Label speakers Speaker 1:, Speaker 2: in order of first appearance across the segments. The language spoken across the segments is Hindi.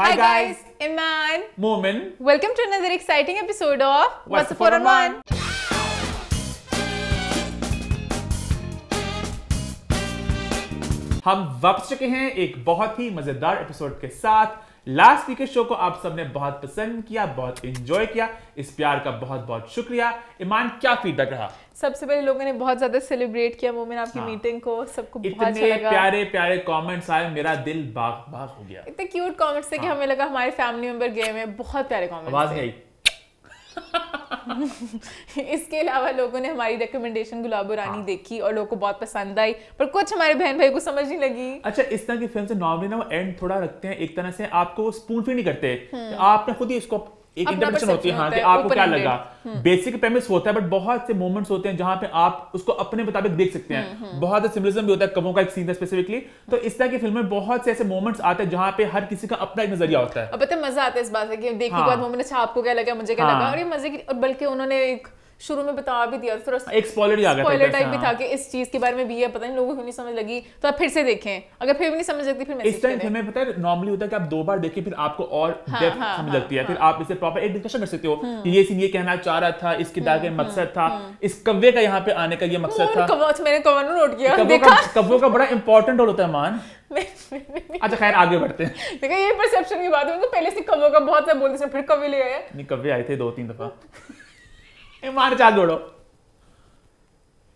Speaker 1: Hi guys,
Speaker 2: Iman.
Speaker 1: Momin.
Speaker 2: Welcome to another exciting episode of
Speaker 1: What's the Four on One? हम वापस चुके हैं एक बहुत ही मज़ेदार एपिसोड के साथ लास्ट वीक के शो को आप सबने बहुत पसंद किया बहुत इंजॉय किया। इस प्यार का बहुत बहुत शुक्रिया। ईमान क्या फीडबैक रहा?
Speaker 2: सबसे पहले लोगों ने बहुत ज़्यादा सेलिब्रेट किया मोमिन आपकी
Speaker 1: हाँ।
Speaker 2: मीटिंग को सबको
Speaker 1: इतने प्यारे प्यारे कमेंट्स आए मेरा दिल बाग बाग हो गया।
Speaker 2: इतने क्यूट कमेंट्स थे कि
Speaker 1: हाँ।
Speaker 2: हमें लगा हमारे फैमिली मेंबर गए हैं बहुत प्यारे
Speaker 1: आवाज़
Speaker 2: आई
Speaker 1: गई
Speaker 2: इसके अलावा लोगों ने हमारी रिकमेंडेशन गुलाबो रानी हाँ। देखी और लोगों को बहुत पसंद आई पर कुछ हमारे बहन भाई को समझ नहीं लगी।
Speaker 1: अच्छा इस तरह की फ़िल्म से नॉर्मली ना वो एंड थोड़ा रखते हैं एक तरह से आपको स्पून फ़ीड नहीं करते। आपने खुद ही इसको एक
Speaker 2: हम्म।
Speaker 1: इंटरप्रिटेशन होती है हाँ कि आपको क्या लगा? बेसिक प्रेमिस होता है बट बहुत से मोमेंट्स होते हैं जहाँ पे आप उसको अपने मुताबिक देख सकते
Speaker 2: हम्म,
Speaker 1: हैं बहुत से सिम्बलिज्म भी होता है कबों का एक सीन है स्पेसिफिकली तो इस तरह की फ़िल्म में बहुत से ऐसे मोमेंट्स आते हैं जहाँ पे हर किसी का अपना एक नज़रिया होता है।
Speaker 2: अब पता है मज़ा आता है इस बात से कि देखने के
Speaker 1: हाँ।
Speaker 2: बाद मोमेंट अच्छा आपको क्या लगा मुझे क्या
Speaker 1: हाँ।
Speaker 2: लगा? और ये मज़े की और बल्कि उन्होंने एक शुरू में बता भी दिया था थोड़ा
Speaker 1: एक स्पॉइलर ही आ गया था
Speaker 2: स्पॉइलर टाइप भी
Speaker 1: हाँ।
Speaker 2: था कि इस चीज़ के बारे में भी है पता नहीं लोगों को नहीं समझ लगी। तो आप फिर से देखें। अगर फिर भी नहीं समझ लगती फिर
Speaker 1: इस टाइम फ़िल्में पता है नॉर्मली होता है कि आप दो बार देखें फिर आपको और डेप्थ
Speaker 2: हाँ,
Speaker 1: समझ
Speaker 2: हाँ,
Speaker 1: लगती है। फिर। आप इसे प्रॉपर एक डिस्कशन कर सकते हो कि ये सीन ये कहना चाह रहा था इस किरदार का मकसद था। इस कव्वे का यहाँ पे आने का ये मकसद था।
Speaker 2: अच्छा, मैंने कवर नोट किया देखा।
Speaker 1: का बड़ा इंपॉर्टेंट रोल होता है मान। अच्छा खैर आगे बढ़ते हैं।
Speaker 2: ये परसेप्शन की बात है उनको पहले से कवर का बहुत सा बोलते फिर कभी ले आया।
Speaker 1: नहीं कव्वे आए थे दो तीन दफ़ा। अच्छा आगे बढ़ो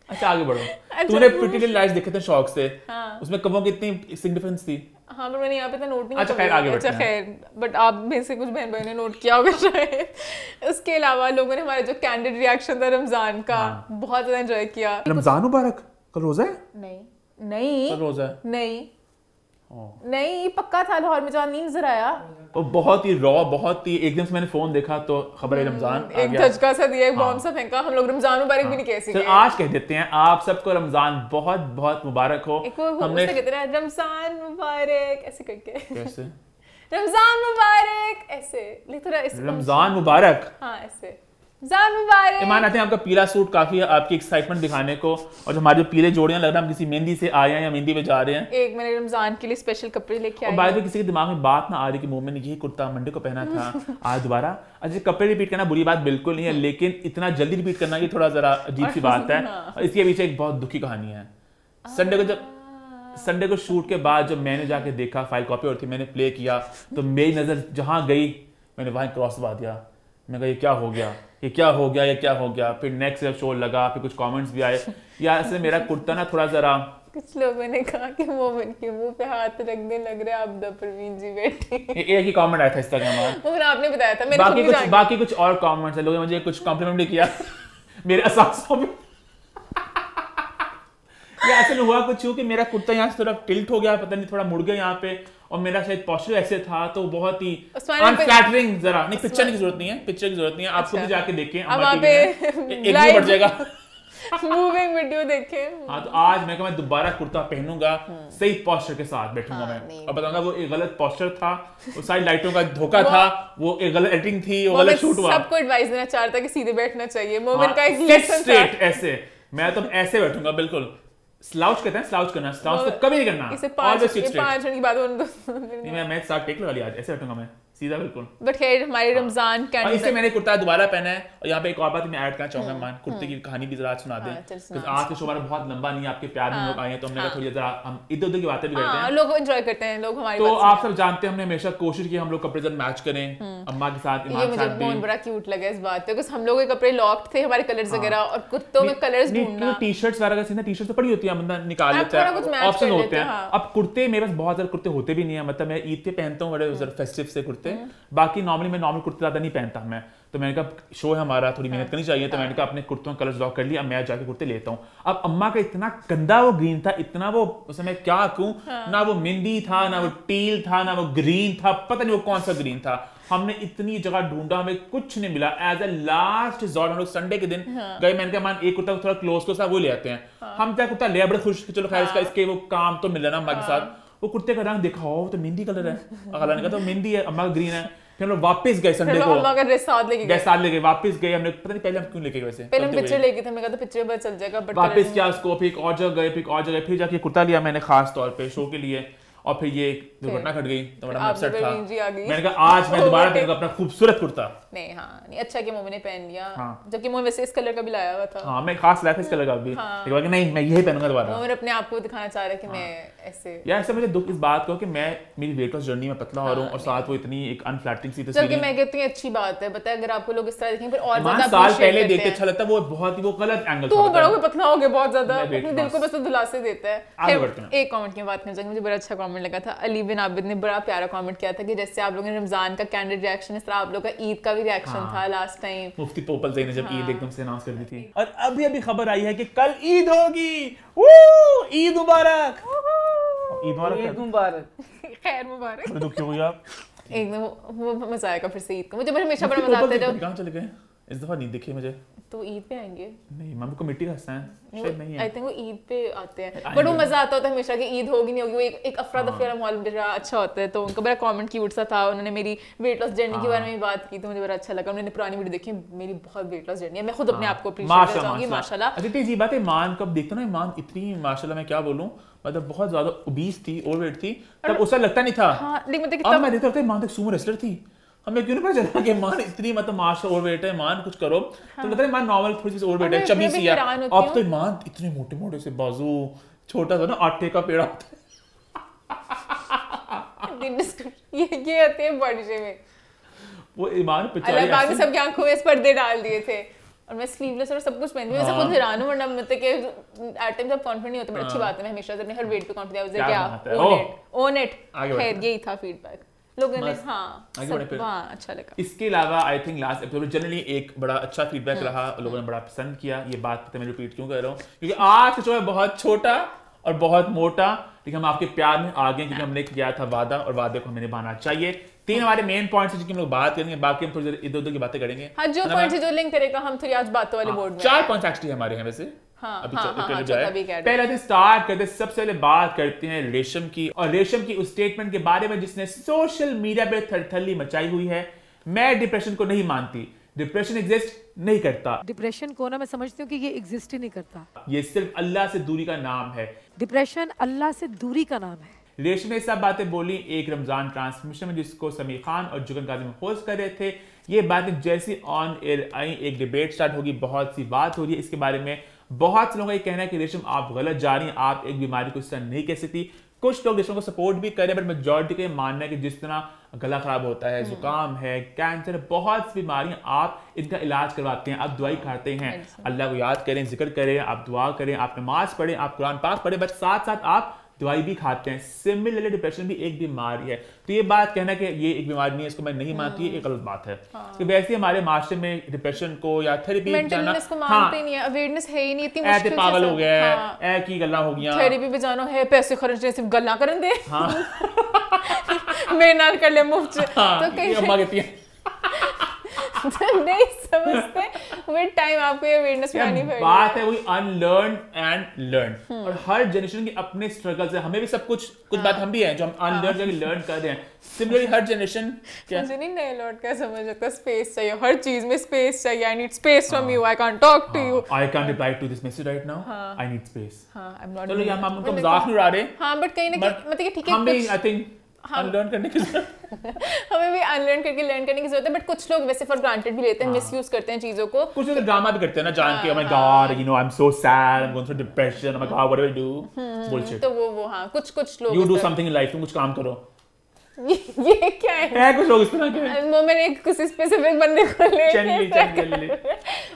Speaker 1: अच्छा आगे बढ़ो।
Speaker 2: अच्छा।
Speaker 1: तूने प्रिटी लिटिल लाइट्स देखे थे शौक से।
Speaker 2: हाँ।
Speaker 1: उसमें कव्वों की इतनी सिग्निफिकेंस थी।
Speaker 2: हाँ पर मैंने यहाँ पे तो नोट नहीं
Speaker 1: अच्छा, खैर, आगे
Speaker 2: अच्छा खैर बट आप में से कुछ बहन भाई ने नोट किया होगा शायद। उसके अलावा लोगों ने हमारा जो कैंडिड रिएक्शन था रमज़ान का
Speaker 1: हाँ।
Speaker 2: बहुत ज़्यादा एंजॉय किया।
Speaker 1: रमज़ान मुबारक कल रोजा है?
Speaker 2: नहीं नहीं।
Speaker 1: कल रोजा है।
Speaker 2: नहीं। नहीं पक्का था लाहौर में जहाँ नहीं नज़र आया।
Speaker 1: वो बहुत ही रॉ बहुत ही एकदम से मैंने फ़ोन देखा तो खबर है रमज़ान
Speaker 2: एक धचका सा दिया एक
Speaker 1: हाँ।
Speaker 2: बॉम्ब सा फेंका हम लोग रमज़ान मुबारक भी नहीं कह
Speaker 1: चल
Speaker 2: सके।
Speaker 1: आज कह देते हैं आप सबको रमज़ान बहुत बहुत मुबारक हो।
Speaker 2: एक
Speaker 1: हमने
Speaker 2: कहते हैं रमज़ान मुबारक ऐसे करके।
Speaker 1: कैसे?
Speaker 2: रमज़ान मुबारक ऐसे लिख थोड़ा इस
Speaker 1: रमज़ान मुबारक?
Speaker 2: हाँ ऐसे।
Speaker 1: ईमान आते हैं आपका पीला सूट काफ़ी है आपकी एक्साइटमेंट दिखाने को और जो हमारे जो पीले जोड़ियाँ लग रहा है हम किसी मेहंदी से आए हैं या मेहंदी पे जा रहे हैं।
Speaker 2: एक मैंने रमज़ान के लिए स्पेशल कपड़े लेके
Speaker 1: और बाद में किसी के दिमाग में बात ना आ रही कि ने यही कुर्ता मंडे को पहना था आज दोबारा। अच्छा कपड़े रिपीट करना बुरी बात बिल्कुल नहीं है लेकिन इतना जल्दी रिपीट करना ये थोड़ा जरा अजीब सी बात है। और इसके पीछे एक बहुत दुखी कहानी है। संडे को जब संडे को शूट के बाद जब मैंने जाके देखा फ़ाइल कॉपी और थी मैंने प्ले किया तो मेरी नज़र जहाँ गई मैंने वहाँ क्रॉस दबा दिया। मैं कहा ये क्या हो गया? ये क्या हो गया ये क्या हो गया? फिर नेक्स्ट जब शो लगा फिर कुछ कमेंट्स भी आए। यार ऐसे मेरा कुर्ता ना थोड़ा जरा
Speaker 2: कुछ लोगों ने कहा कि मोमिन के मुँह पे हाथ रखने लग रहा अब द परवीन जी बैठी
Speaker 1: एक ही कमेंट आया था इंस्टाग्राम पर
Speaker 2: आपने बताया था मैंने
Speaker 1: बाकी कुछ बाकी कुछ और कमेंट्स है लोगों ने मुझे कुछ कॉम्प्लीमेंट भी किया। मेरे असासों में। या ऐसे हुआ कुछ यूँ कि मेरा कुर्ता यहाँ से थोड़ा टिल्ट हो गया पता नहीं थोड़ा मुड़ गया यहाँ पे। और मेरा शायद पॉस्चर ऐसे था तो बहुत ही अनफ्लैटरिंग जरा। नहीं पिक्चर की ज़रूरत नहीं है पिक्चर की ज़रूरत नहीं है। आप खुद
Speaker 2: अच्छा।
Speaker 1: जाके देखें अम्मा
Speaker 2: आप
Speaker 1: TV में।
Speaker 2: पे
Speaker 1: एक भी बढ़ जाएगा।
Speaker 2: मूविंग वीडियो देखे
Speaker 1: हाँ तो आज मैं मैं दोबारा कुर्ता पहनूँगा सही पॉस्चर के साथ बैठूँगा
Speaker 2: हाँ,
Speaker 1: मैं। और बताऊँगा वो एक गलत पॉस्चर था वो सारी लाइटों का धोखा था वो एक गलत एडिटिंग थी वो गलत शूट हुआ।
Speaker 2: सबको एडवाइस देना चाहता कि सीधे बैठना चाहिए। मोमिन
Speaker 1: हाँ,
Speaker 2: का एक लेसन था।
Speaker 1: ऐसे। मैं तो ऐसे बैठूँगा बिल्कुल। स्लाउच कहते हैं स्लाउच करना स्लाउच तो कभी नहीं करना
Speaker 2: इसे पाँच. पाँच मिनट की बात
Speaker 1: नहीं मैं मैं साथ टेक लगा लिया आज ऐसे बैठूँगा मैं सीधा बिल्कुल।
Speaker 2: बट खैर हमारे रमज़ान
Speaker 1: और इससे मैंने कुर्ता दोबारा पहना है और यहाँ पे एक और बात मैं ऐड करना चाहूँगा मान कुर्ते की कहानी भी जरा सुना दें।
Speaker 2: हाँ, सुना।
Speaker 1: Because आज के शो हमारा बहुत लंबा नहीं आपके प्यार में
Speaker 2: हाँ,
Speaker 1: लोग आए हैं तो हमने कहा
Speaker 2: हाँ।
Speaker 1: थोड़ी जरा हम इधर उधर की बातें भी करते
Speaker 2: हाँ
Speaker 1: हैं।
Speaker 2: लोग एंजॉय करते हैं लोग हमारी
Speaker 1: तो आप सब जानते हैं हमने हमेशा कोशिश की हम लोग कपड़े जब मैच करें अम्मा के साथ
Speaker 2: हैं। ये मुझे बहुत बड़ा क्यूट लगा इस बात पे हम लोग के कपड़े लॉक्ड थे हमारे कलर्स
Speaker 1: हाँ।
Speaker 2: वगैरह और कुत्तों में कलर्स ढूंढना।
Speaker 1: टी शर्ट्स वगैरह सीन टी शर्ट तो पड़ी होती है बंदा निकाल लेता है ऑप्शन होते हैं।
Speaker 2: हाँ।
Speaker 1: अब कुर्ते मेरे पास बहुत ज़्यादा कुर्ते होते भी नहीं है मतलब मैं ईद पे पहनता हूँ बड़े फेस्टिव से कुर्ते
Speaker 2: हम्म।
Speaker 1: बाकी नॉर्मली मैं नॉर्मल कुर्ते ज़्यादा नहीं पहनता मैं। तो मैंने कहा शो है हमारा थोड़ी
Speaker 2: हाँ।
Speaker 1: मेहनत करनी चाहिए। तो मैंने कहा अपने कुर्तों में कलर्स लॉक कर लिया मैं जाके कुर्ते लेता हूँ। अब अम्मा का इतना गंदा वो ग्रीन था इतना वो उसमें मैं क्या कहूँ
Speaker 2: हाँ।
Speaker 1: ना वो मेहंदी था ना वो टील था ना वो ग्रीन था पता नहीं वो कौन सा ग्रीन था। हमने इतनी जगह ढूंढा हमें कुछ नहीं मिला। एज अ लास्ट रिजॉर्ट हम लोग संडे के दिन
Speaker 2: हाँ।
Speaker 1: गए मैंने कहा मान एक कुर्ता थोड़ा क्लोज क्लोज था वो ले आते हैं। हम क्या कुर्ता लिया बड़े खुश चलो खैर इसका इसके वो काम तो मिल रहा ना हमारे के साथ। वो कुर्ते का रंग देखा हो तो मेहंदी कलर है। अगला ने कहा तो मेहंदी है अम्मा का ग्रीन है। फिर हम लोग वापस गए संडे को।
Speaker 2: अम्मा का ड्रेस साथ लेके
Speaker 1: गए। साथ लेके वापस गए हमने पता नहीं पहले हम क्यों लेके गए वैसे।
Speaker 2: पहले हम पिक्चर लेके थे मैं कहा था पिक्चर पता चल जाएगा बट
Speaker 1: वापस किया उसको फिर एक और जगह गए फिर और जगह फिर जाके कुर्ता लिया मैंने खास तौर पे शो के लिए। और फिर ये दुर्घटना घट गई तो बड़ा अपसेट था। मैंने कहा आज मैं दोबारा अपना खूबसूरत कुर्ता।
Speaker 2: नहीं हाँ नहीं अच्छा कि मोमी ने पहन लिया।
Speaker 1: हाँ।
Speaker 2: जबकि मोमी वैसे इस कलर का भी लाया हुआ था।
Speaker 1: हाँ मैं खास लाया था इसका लगा अभी
Speaker 2: हाँ।
Speaker 1: लेकिन नहीं मैं यही पहनूँगा दोबारा।
Speaker 2: मोमिन अपने आप को दिखाना चाह रहा है कि मैं ऐसे
Speaker 1: यार ऐसा मुझे दुख इस बात को कि मैं मेरी वेट लॉस जर्नी में पतला हो रहा हूँ और साथ वो इतनी एक अनफ्लैटरिंग सी
Speaker 2: जबकि
Speaker 1: तस्वीर
Speaker 2: मैं कहती हूँ अच्छी बात है। बताए अगर आपको लोग इस तरह देखेंगे और ज़्यादा
Speaker 1: साल पहले देखते अच्छा लगता है वो बहुत ही वो गलत एंगल
Speaker 2: तो बड़ा हो। पतला हो गया बहुत ज़्यादा। अपने दिल को बस दिलासे देता है।
Speaker 1: हैं।
Speaker 2: एक कमेंट की बात करना चाहेंगे मुझे बड़ा अच्छा कमेंट लगा था। अली बिन आबिद ने बड़ा प्यारा कमेंट किया था कि जैसे आप लोगों ने रमज़ान का कैंडल रिएक्शन इस तरह आप लोग का ईद का भी रिएक्शन
Speaker 1: हाँ।
Speaker 2: था लास्ट टाइम
Speaker 1: मुफ्ती पोपल सही ने जब
Speaker 2: हाँ।
Speaker 1: ईद एकदम से अनाउंस कर दी थी। और अभी अभी खबर आई है कि कल ईद होगी। वू! ईद मुबारक। ईद मुबारक
Speaker 3: ईद मुबारक।
Speaker 2: खैर मुबारक।
Speaker 1: बड़े दुखी हो गए आप
Speaker 2: एकदम वो वो मज़ा आएगा फिर से ईद का। मुझे बड़ा हमेशा बड़ा मज़ा आता है जब
Speaker 1: कहाँ चले गए? इस दफ़ा नहीं दिखे मुझे।
Speaker 2: तो ईद पे आएँगे।
Speaker 1: नहीं मम्मी को मिट्टी का हंसना है। शायद नहीं है।
Speaker 2: आई थिंक वो ईद पे आते हैं। बट वो मज़ा आता होता है हमेशा कि ईद होगी नहीं होगी। वो एक एक अफरा दफरी वाला माहौल बड़ा अच्छा होता है। तो उनका बड़ा कमेंट क्यूट सा था। उन्होंने मेरी वेट लॉस जर्नी के
Speaker 1: हाँ।
Speaker 2: बारे में बात की तो मुझे बड़ा अच्छा लगा। उन्होंने पुरानी वीडियो देखी मेरी बहुत वेट लॉस जर्नी है। मैं खुद अपने आप को अप्रिशिएट चाहूँगी माशाल्लाह।
Speaker 1: अदिति जी बात है ईमान कब देखते हो ना? ईमान इतनी माशाल्लाह मैं क्या बोलूँ? मतलब बहुत ज़्यादा ओबीस थी ओवरवेट थी। तब उसे लगता नहीं था।
Speaker 2: हाँ लेकिन मतलब
Speaker 1: अब
Speaker 2: कितना
Speaker 1: मैं देखता था ईमान तक सुमो रेसलर थी। हमें क्यों नहीं पता चला कि ईमान इतनी मतलब माशा ओवरवेट है ईमान कुछ करो। तो लगता है ईमान नॉर्मल थोड़ी सी ओवरवेट
Speaker 2: हाँ,
Speaker 1: है चबी सी है अब तो ईमान इतने मोटे मोटे से बाजू छोटा सा ना आटे का पेड़ा होता है।
Speaker 2: ये ये आते हैं बॉडी में।
Speaker 1: वो ईमान
Speaker 2: अल्लाह ने सबकी आँखों में इस पर्दे डाल दिए थे। और मैं स्लीवलेस और सब कुछ पहनती हूँ मैं
Speaker 1: हाँ।
Speaker 2: खुद हैरान हूँ वरना मतलब कि एट टाइम जब कॉन्फिडेंट नहीं होता बट अच्छी बात है मैं हमेशा अपने हर वेट पे कॉन्फिडेंट
Speaker 1: क्या बात है,
Speaker 2: ओन इट ओन इट खैर यही था फीडबैक लोगों ने हाँ। हाँ अच्छा लगा।
Speaker 1: इसके अलावा I think last episode generally एक बड़ा अच्छा फीडबैक
Speaker 2: हम्म।
Speaker 1: रहा लोगों ने बड़ा पसंद किया। ये बात मैं रिपीट क्यों कर रहा हूँ? क्योंकि आज शो है बहुत छोटा और बहुत मोटा लेकिन हम आपके प्यार में आ गए क्योंकि हमने किया था वादा और वादे को हमें निभाना चाहिए। तीन हमारे मेन पॉइंट्स जिनकी हम लोग बात करेंगे बाकी हम थोड़ी इधर उधर की बातें करेंगे।
Speaker 2: हाँ जो
Speaker 1: है ना
Speaker 2: पॉइंट
Speaker 1: मैम?
Speaker 2: जो लिंक करेगा हम थोड़ी आज बातों वाले
Speaker 1: हाँ,
Speaker 2: बोर्ड में
Speaker 1: चार पॉइंट्स एक्चुअली हमारे हैं वैसे।
Speaker 2: हाँ,
Speaker 1: अभी
Speaker 2: हाँ,
Speaker 1: चल-
Speaker 2: हाँ,
Speaker 1: पहले
Speaker 2: हैं।
Speaker 1: पहले स्टार्ट करते सबसे पहले बात करते हैं रेशम की और रेशम की उस स्टेटमेंट के बारे में जिसने सोशल मीडिया पे थरथल्ली मचाई हुई है। मैं डिप्रेशन को नहीं मानती। डिप्रेशन एग्जिस्ट नहीं करता।
Speaker 4: डिप्रेशन को ना मैं समझती हूँ कि ये एग्जिस्ट ही नहीं करता।
Speaker 1: ये सिर्फ़ अल्लाह से दूरी का नाम है।
Speaker 4: डिप्रेशन अल्लाह से दूरी का नाम है।
Speaker 1: रेशम ने सब बातें बोली एक रमज़ान ट्रांसमिशन में जिसको समी खान और जुगन काजिम होस्ट कर रहे थे। ये बातें जैसी ऑन एयर आई एक डिबेट स्टार्ट होगी बहुत सी बात हो रही है। इसके बारे में बहुत से लोगों का ये कहना है कि रेशम आप गलत जा रही हैं आप एक बीमारी को इस तरह नहीं कह सकती। कुछ लोग रेशम को सपोर्ट भी करें बट मेजोरिटी का ये मानना है कि जिस तरह गला खराब होता है जुकाम है कैंसर बहुत सी बीमारियाँ आप इनका इलाज करवाते हैं आप दवाई खाते हैं। अल्लाह को याद करें ज़िक्र करें आप दुआ करें आप नमाज़ पढ़ें आप कुरान पाक पढ़ें बट साथ साथ आप दवाई भी खाते हैं। सिमिलरली डिप्रेशन भी एक बीमारी है। तो ये बात कहना कि ये एक बीमारी नहीं है इसको मैं नहीं मानती एक गलत बात है। तो वैसे हमारे माशरे में डिप्रेशन को या थेरेपी जाना हाँ।
Speaker 2: मानते ही नहीं है। अवेयरनेस है ही नहीं इतनी
Speaker 1: ऐसे
Speaker 2: मुश्किल
Speaker 1: पागल हो गया
Speaker 2: हाँ,
Speaker 1: है। की गल्ला हो गया
Speaker 2: थेरेपी पे जाना है पैसे खर्चने सिर्फ़ गल्ला करन दे।
Speaker 1: हाँ।
Speaker 2: मेरे नाल कर ले मुफ़्त।
Speaker 1: हाँ
Speaker 2: तो कहीं
Speaker 1: है।
Speaker 2: नहीं समझते। विद टाइम आपको ये अवेयरनेस बनानी पड़ेगी।
Speaker 1: बात है वही अनलर्न एंड लर्न। और हर जनरेशन के अपने स्ट्रगल्स है हमें भी सब कुछ कुछ बात हम भी हैं जो हम
Speaker 2: हाँ।
Speaker 1: अनलर्न करके लर्न कर रहे हैं। सिमिलरली हर जनरेशन क्या?
Speaker 2: मुझे नहीं नए लौट का समझ आता स्पेस चाहिए। हर चीज़ में स्पेस चाहिए। I need space from you I can't talk to you
Speaker 1: I can reply to this message right now
Speaker 2: हाँ।
Speaker 1: आई नीड स्पेस
Speaker 2: हाँ आई एम नॉट
Speaker 1: चलो हम उनको मज़ाक नहीं उड़ा रहे।
Speaker 2: हाँ बट कहीं ना कहीं मतलब ठीक है
Speaker 1: हम भी आई थिंक अनलर्न करने की
Speaker 2: हमें भी अनलर्न करके लर्न करने की ज़रूरत है बट कुछ लोग वैसे फॉर ग्रांटेड भी लेते हैं
Speaker 1: हाँ।
Speaker 2: मिसयूज करते हैं चीज़ों को।
Speaker 1: कुछ लोग ड्रामा भी करते हैं ना जान के oh my
Speaker 2: हाँ,
Speaker 1: god you know i'm so sad i'm going through depression oh my god what do i do? bullshit.
Speaker 2: तो वो वो हाँ कुछ कुछ लोग इस
Speaker 1: do
Speaker 2: तरह-
Speaker 1: something in तुम कुछ काम करो।
Speaker 2: ये ये क्या है?
Speaker 1: है कुछ लोग इस तरह के?
Speaker 2: वो मैंने एक किसी स्पेसिफिक बंदे को ले
Speaker 1: चलिए चलिए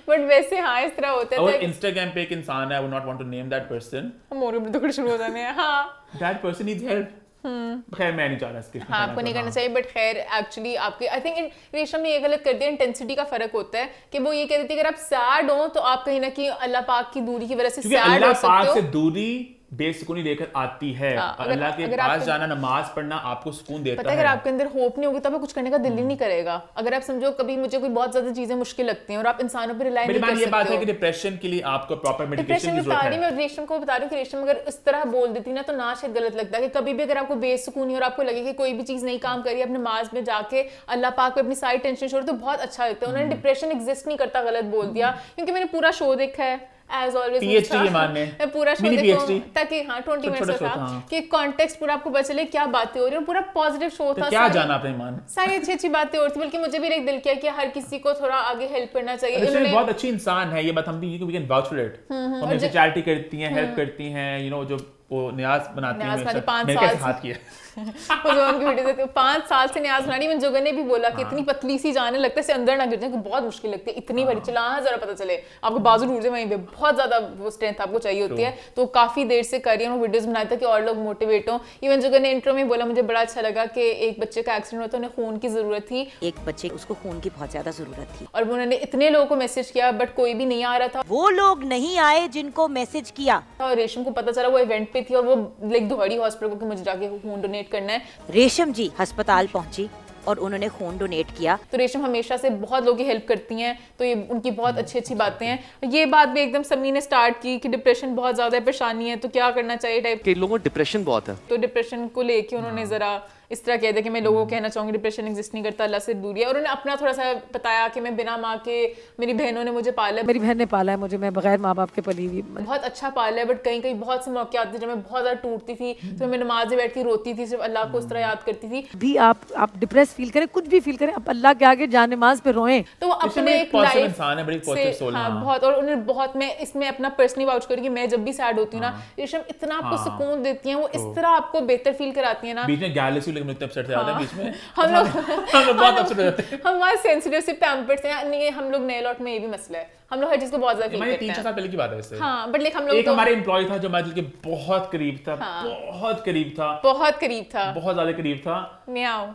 Speaker 2: बट वैसे हाँ इस तरह होता है
Speaker 1: और
Speaker 2: है
Speaker 1: इंस्टाग्राम पे एक इंसान है I would not want to name that person
Speaker 2: more भी दुखड़े शुरू हो जाने हैं हाँ।
Speaker 1: दैट पर्सन नीड्स हेल्प खैर मैं नहीं चाह रहा इसके
Speaker 2: हाँ आपको नहीं करना चाहिए बट खैर एक्चुअली आपके आई थिंक रेशम ने ये गलत कर दिया इंटेंसिटी का फ़र्क होता है कि वो ये कह देती है अगर आप सैड हो तो आप कहीं ना कहीं अल्लाह पाक की दूरी की वजह से सैड हो
Speaker 1: पाक
Speaker 2: सकते
Speaker 1: से दूरी बेसुकूनी लेकर आती है।
Speaker 2: हाँ,
Speaker 1: अल्लाह के पास जाना नमाज़ पढ़ना आपको सुकून देता
Speaker 2: पता है अगर आपके अंदर होप नहीं होगी तो आपको कुछ करने का दिल ही
Speaker 1: हम्म।
Speaker 2: नहीं करेगा। अगर आप समझो कभी मुझे कोई बहुत ज़्यादा चीज़ें मुश्किल लगती हैं और आप इंसानों पर रिलाई नहीं कर
Speaker 1: ये बात है कि डिप्रेशन के लिए आपको प्रॉपर मेडिकेशन की ज़रूरत है।
Speaker 2: मैं रेशम को बता रही हूँ कि रेशम अगर इस तरह बोल देती ना तो ना शायद गलत लगता है कि कभी भी अगर आपको बेसुकूनी और आपको लगे कि कोई भी चीज़ नहीं काम करी अपने नमाज़ में जाके अल्लाह पाक पे अपनी सारी टेंशन छोड़ तो बहुत अच्छा लगता है। उन्होंने डिप्रेशन एग्जिस्ट नहीं करता गलत बोल दिया क्योंकि मैंने पूरा शो देखा है। एज ऑलवेज
Speaker 1: PhD के मान में।
Speaker 2: पूरा शो देखूँ ताकि हाँ 20
Speaker 1: छोटा-
Speaker 2: मिनट्स का
Speaker 1: हाँ।
Speaker 2: कि कॉन्टेक्स्ट पूरा आपको पता चले क्या बातें हो रही हैं और पूरा पॉजिटिव शो
Speaker 1: तो
Speaker 2: था
Speaker 1: क्या जाना अपने ईमान
Speaker 2: सारी अच्छी अच्छी बातें रही थी बल्कि मुझे भी एक दिल किया कि हर किसी को थोड़ा आगे हेल्प करना चाहिए। इन्होंने-
Speaker 1: बहुत अच्छी इंसान है ये बात हम भी we can vouch for it
Speaker 2: hmm,
Speaker 1: हम चैरिटी करती हैं हेल्प करती हैं यू नो जो वो न्याज बनाती हैं मेरे
Speaker 2: साल
Speaker 1: कैसे
Speaker 2: से।
Speaker 1: हाथ किया?
Speaker 2: जो उनकी वीडियो देखते हो, पाँच साल से न्याज बनानी इवन जुगन ने भी बोला कि इतनी पतली सी जाने लगता है अंदर ना गिर जाए बहुत मुश्किल लगती है इतनी बड़ी चला हाँ जरा पता चले। आपको बाजू टूट जाए वहीं पे बहुत ज़्यादा वो स्ट्रेंथ आपको चाहिए होती है। तो काफ़ी देर से कर रही है वीडियोस बनाया था कि और लोग मोटिवेट हो। इवन जुगन ने इंट्रो में बोला मुझे बड़ा अच्छा लगा कि एक बच्चे का एक्सीडेंट हुआ था उन्हें खून की ज़रूरत थी।
Speaker 3: एक बच्चे उसको खून की बहुत ज़्यादा ज़रूरत थी।
Speaker 2: और उन्होंने इतने लोगों को मैसेज किया बट कोई भी नहीं आ रहा था।
Speaker 3: वो लोग नहीं आए जिनको मैसेज किया।
Speaker 2: और रेशम को पता चला वो इवेंट पे थी और वो लाइक दौड़ी हॉस्पिटल को मुझे जाके खून डोनेट करना है।
Speaker 3: रेशम जी अस्पताल पहुँची और उन्होंने खून डोनेट किया।
Speaker 2: तो रेशम हमेशा से बहुत लोग की हेल्प करती हैं तो ये उनकी बहुत अच्छी अच्छी बातें हैं। ये बात भी एकदम समी ने स्टार्ट की कि डिप्रेशन बहुत ज़्यादा है परेशानी है तो क्या करना चाहिए टाइप
Speaker 5: के लोगों को डिप्रेशन बहुत है।
Speaker 2: तो डिप्रेशन को लेके उन्होंने ज़रा इस तरह कह दिया कि मैं लोगों को कहना चाहूँगी डिप्रेशन एग्जिस्ट नहीं करता अल्लाह से दूरी है और उन्होंने अपना थोड़ा सा बताया कि मैं बिना माँ के मेरी बहनों ने मुझे पाला। है
Speaker 4: मेरी बहन ने पाला है मुझे मैं बगैर माँ बाप के पली हुई।
Speaker 2: बहुत अच्छा पाला है बट कहीं कहीं बहुत से मौके आते थे जब मैं बहुत ज़्यादा टूटती थी तो मैं नमाज़ में बैठ के रोती थी सिर्फ़ अल्लाह को उस तरह याद करती थी।
Speaker 4: भी आप आप डिप्रेस फील करें कुछ भी फील करें आप अल्लाह के आगे जान नमाज़ पे रोएँ।
Speaker 2: तो वो अपने
Speaker 1: एक
Speaker 2: लाइफ
Speaker 1: इंसान है,
Speaker 2: हाँ,
Speaker 1: हाँ।
Speaker 2: बहुत और उन्हें बहुत मैं इसमें अपना पर्सनली वाउच करूँ कि मैं जब भी सैड होती हूँ ना रेशम इतना आपको
Speaker 1: हाँ।
Speaker 2: सुकून देती हैं वो इस तरह आपको बेहतर फील कराती है ना।
Speaker 1: बीच में गैलेक्सी लेकिन मुझे अपसेट से आता है बीच में।
Speaker 2: हम लोग
Speaker 1: हम लोग बहुत अपसेट हो जाते हैं।
Speaker 2: हम बहुत सेंसिटिव से पैम्पर्स हैं नहीं हम लोग नए लॉट में ये भी मसला है। हम लोग हर चीज़ को बहुत ज़्यादा फील करते
Speaker 1: तीन चार साल पहले की बात है वैसे।
Speaker 2: हाँ बट लाइक हम लोग
Speaker 1: एक
Speaker 2: तो
Speaker 1: हमारे एम्प्लॉय था जो हमारे के बहुत करीब था
Speaker 2: हाँ।
Speaker 1: बहुत करीब था।
Speaker 2: बहुत करीब था।
Speaker 1: बहुत ज़्यादा करीब था।
Speaker 2: म्याओ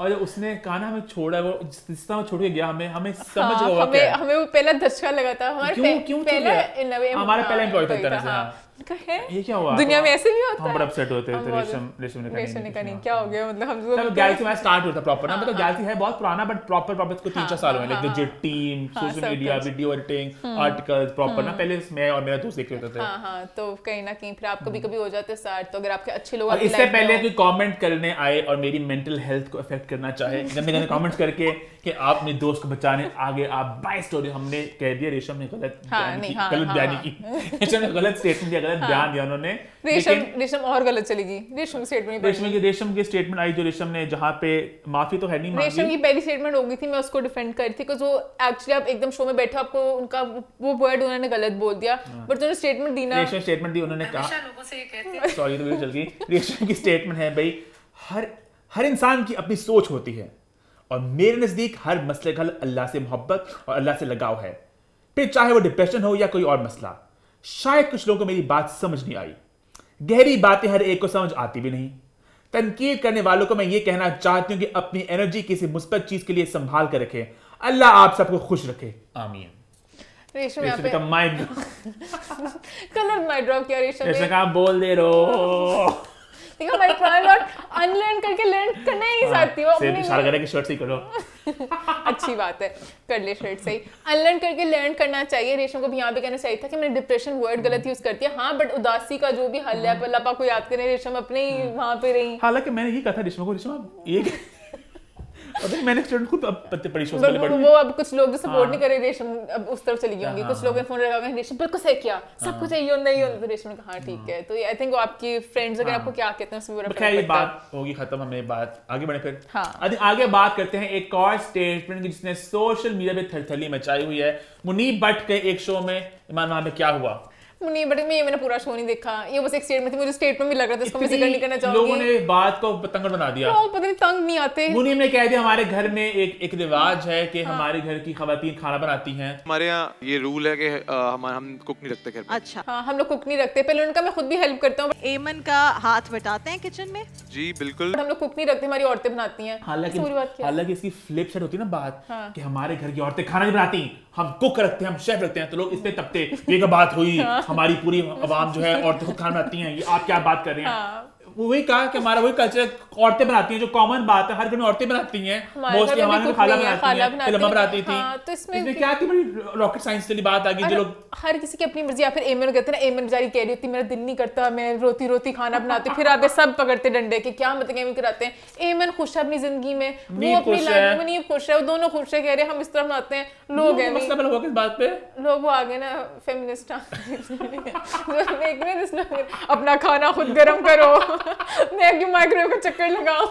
Speaker 1: और उसने कहा ना हमें छोड़ा वो जिस तरह छोड़ के गया हमें हमें समझ
Speaker 2: हाँ, हमें हमें वो पहला धचका लगा था। हमारे
Speaker 1: क्यों- क्यों
Speaker 2: पहला
Speaker 1: हमारा
Speaker 2: हाँ,
Speaker 1: पहला employee था तरह से,
Speaker 2: हाँ।
Speaker 1: हाँ। ये क्या हुआ?
Speaker 2: दुनिया में ऐसे भी होता
Speaker 1: हम
Speaker 2: है?
Speaker 1: बड़े अपसेट होते थे रेशम रेशम ने
Speaker 2: रेशम ने कहा नहीं
Speaker 1: कहा
Speaker 2: क्या हो गया? मतलब हम
Speaker 1: तब
Speaker 2: लोग
Speaker 1: गैलेक्सी में स्टार्ट था प्रॉपर ना? मतलब
Speaker 2: हाँ,
Speaker 1: गैलेक्सी है बहुत पुराना बट प्रॉपर प्रॉपर इसको तीन चार साल हुए
Speaker 2: हाँ,
Speaker 1: लाइक द
Speaker 2: हाँ,
Speaker 1: टीम
Speaker 2: हाँ,
Speaker 1: social media video editing articles proper ना? पहले मैं और मेरा दोस्त देख रहे होते थे।
Speaker 2: हाँ हाँ तो कहीं ना कहीं फिर आप कभी कभी हो जाते स्टार्ट तो अगर आपके अच्छे लोग
Speaker 1: इससे पहले कोई कमेंट करने आए और मेरी मेंटल हेल्थ को अफेक्ट करना चाहे गंदे गंदे कमेंट्स करके कि आप अपने दोस्त को बचाने आगे आप बाय स्टोरी हमने कह दिया रेशम ने गलत
Speaker 2: हाँ, हाँ,
Speaker 1: गलत
Speaker 2: हाँ, हाँ।
Speaker 1: गलत स्टेटमेंट दिया गलत बयान दिया उन्होंने।
Speaker 2: रेशम रेशम और गलत चलेगी। रेशम स्टेटमेंट
Speaker 1: रेशम की रेशम की स्टेटमेंट आई जो रेशम ने जहाँ पे माफ़ी तो है नहीं
Speaker 2: रेशम की पहली स्टेटमेंट हो गई थी मैं उसको डिफेंड कर रही थी वो एक्चुअली आप एकदम शो में बैठे आपको उनका वो वर्ड उन्होंने गलत बोल दिया।
Speaker 1: हाँ।
Speaker 2: बट जो स्टेटमेंट दी ना।
Speaker 1: रेशम स्टेटमेंट दी उन्होंने कहा सॉरी तो चल गई। रेशम की स्टेटमेंट है भाई हर हर इंसान की अपनी सोच होती है। और मेरे नज़दीक हर मसले का अल्लाह से मोहब्बत और अल्लाह से लगाव है। फिर चाहे वो डिप्रेशन हो या कोई और मसला। शायद कुछ लोगों को मेरी बात समझ नहीं आई। गहरी बातें हर एक को समझ आती भी नहीं। तनकीद करने वालों को मैं ये कहना चाहती हूँ कि अपनी एनर्जी किसी मुस्बत चीज़ के लिए संभाल कर रखें। अल्लाह आप सबको खुश रखे। आमीन।
Speaker 2: रेशम यहाँ
Speaker 1: रेशम
Speaker 2: पे
Speaker 1: का माइंड
Speaker 2: ड्रॉप किया रेशम
Speaker 1: बोल दे रो।
Speaker 2: देखो मैं ट्राई नॉट अनलर्न करके लर्न करना ही चाहती हूँ
Speaker 1: से इशारा करे कि शर्ट सही करो।
Speaker 2: अच्छी बात है कर ले शर्ट सही। अनलर्न करके लर्न करना चाहिए। रेशम को भी यहाँ पे कहना चाहिए था कि मैंने डिप्रेशन वर्ड गलत यूज़ करती है। हाँ बट उदासी का जो भी हल है पाक को याद करें रेशम अपने ही वहाँ पे रही।
Speaker 1: हालाँकि मैंने ये कहा था रेशमा को रेशमा एक ये पता मैंने स्टूडेंट खुद अब पत्ते पड़ी शोज़ पहले पढ़ी।
Speaker 2: वो अब कुछ लोग जो सपोर्ट। नहीं करे रेशम अब उस तरफ़ चली गई होंगी। कुछ लोग फ़ोन लगा होंगे रेशम बिल्कुल सही किया? सब कुछ यही होता होता रेशम ने कहा ठीक है। तो आई थिंक आपकी फ्रेंड्स अगर। आपको क्या कहते हैं उसमें बड़ा
Speaker 1: खैर ये बात होगी खत्म हमें बात। आगे बढ़े फिर।
Speaker 2: हाँ।
Speaker 1: आगे आगे बात करते हैं एक और स्टेटमेंट जिसने सोशल मीडिया पे थरथली मचाई हुई है। मुनीब भट्ट के एक शो में ईमान वहाँ पे क्या हुआ?
Speaker 2: नहीं बट मैं ये मैंने पूरा शो नहीं देखा। ये बस एक स्टेटमेंट थी मुझे स्टेटमेंट भी लग रहा था इसको मैं ज़िक्र नहीं करना
Speaker 1: इतनी लोगों ने बात को पतंगड़ बना दिया।
Speaker 2: लोग पता नहीं तंग नहीं आते।
Speaker 1: मुनीब ने कह दिया हमारे घर में एक एक रिवाज है कि
Speaker 2: हाँ।
Speaker 1: हमारे घर की खवातीन खाना बनाती हैं।
Speaker 5: हमारे यहाँ ये रूल है कि हम हम कुक नहीं रखते घर
Speaker 3: अच्छा।
Speaker 2: हाँ हम लोग कुक नहीं रखते। पहले उनका मैं खुद भी हेल्प करता हूँ
Speaker 3: एमन का हाथ बटाते हैं किचन में?
Speaker 5: जी बिल्कुल।
Speaker 2: हम लोग कुक नहीं रखते हमारी औरतें बनाती हैं।
Speaker 1: हालाँकि
Speaker 2: है?
Speaker 1: हालाँकि इसकी फ्लिप साइड होती है ना बात
Speaker 2: हाँ।
Speaker 1: कि हमारे घर की औरतें खाना नहीं बनाती हम कुक रखते हैं हम शेफ रखते हैं तो लोग इस पे तपते ये बात हुई?
Speaker 2: हाँ।
Speaker 1: हमारी पूरी आवाम जो है औरतें खुद खाना बनाती हैं, ये आप क्या बात कर रहे हैं?
Speaker 2: हाँ।
Speaker 1: वही कहा कि हमारा वही कल्चर औरतें बनाती हैं जो कॉमन बात है हर घर में औरतें बनाती हैं मोस्टली हमारे में
Speaker 2: कुछ
Speaker 1: खाला बनाती हैं फिल्मा बनाती थी।
Speaker 2: हाँ, तो इसमें
Speaker 1: क्या थी बड़ी रॉकेट साइंस वाली बात आ गई जो लोग
Speaker 2: हर किसी की अपनी मर्ज़ी या फिर एमन कहते हैं ना एमन बेचारी कह रही होती मेरा दिल नहीं करता मैं रोती रोती खाना बनाती फिर आगे सब पकड़ते डंडे कि क्या मतलब एमन कराते हैं। एमन खुश है अपनी ज़िंदगी में वो अपनी लाइफ में नहीं खुश है वो दोनों खुश है कह रहे हैं हम इस तरह बनाते हैं लोग हैं
Speaker 1: बना हुआ किस बात पे।
Speaker 2: लोग वो आ गए ना फेमिनिस्ट अपना खाना खुद गरम करो। मैं क्यों माइक्रोवेव का चक्कर लगाऊँ?